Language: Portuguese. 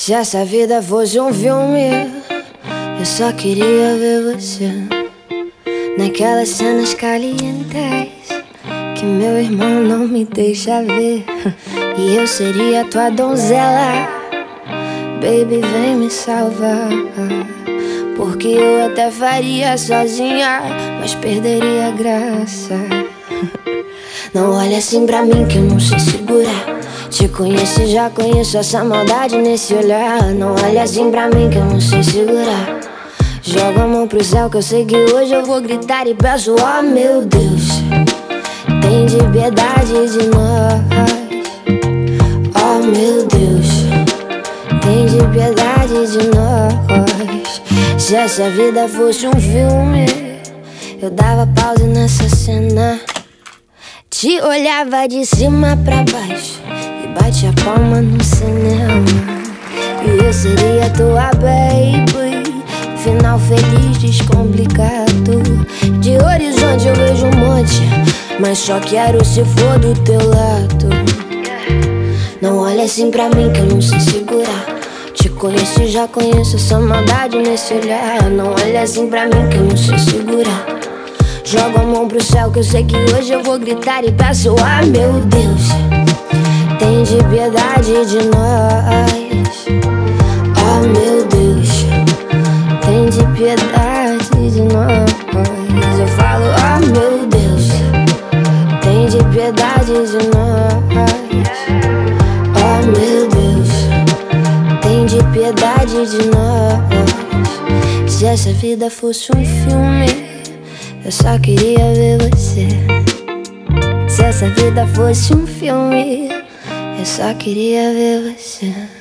Se essa vida fosse um filme, eu só queria ver você naquelas cenas calientes que meu irmão não me deixa ver. E eu seria tua donzela, baby, vem me salvar. Porque eu até faria sozinha, mas perderia a graça. Não olha assim pra mim que eu não sei segurar. Te conheço já conheço essa maldade nesse olhar. Não olha assim pra mim que eu não sei segurar. Joga a mão pro céu que eu sei que hoje eu vou gritar e peço Oh meu Deus Tem de piedade de nós. Oh meu Deus Tem de piedade de nós. Se essa vida fosse um filme Eu dava pause nessa cena Te olhava de cima pra baixo bate a palma no cinema. E eu seria tua baby Final feliz, descomplicado. De horizonte eu vejo um monte Mas só quero se for do teu lado. Não olha assim pra mim que eu não sei segurar. Te conheço e já conheço essa maldade nesse olhar. Não olha assim pra mim que eu não sei segurar Joga a mão pro céu que eu sei que hoje eu vou gritar e peço Ah meu Deus tem de piedade de nós. Oh meu Deus, tem de piedade de nós. Eu falo, oh meu Deus, tem de piedade de nós. Oh meu Deus, tem de piedade de nós. Se essa vida fosse um filme, eu só queria ver você. Se essa vida fosse um filme eu só queria ver você.